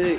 Yeah,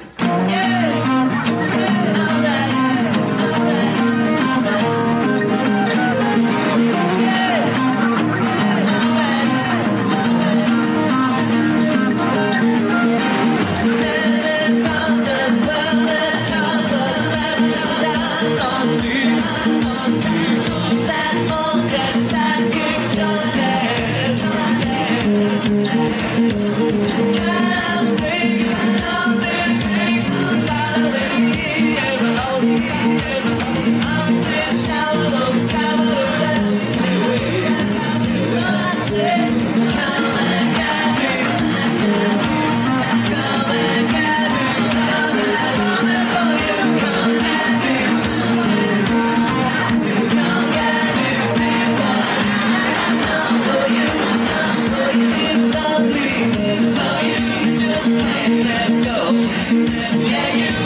you